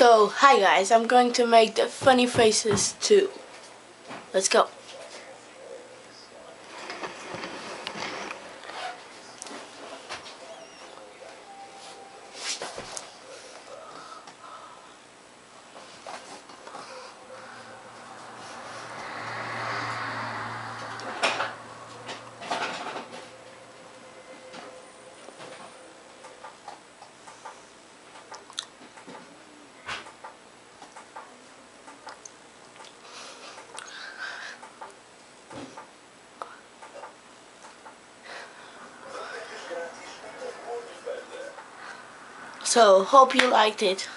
So, hi guys, I'm going to make the funny faces too. Let's go. So, hope you liked it.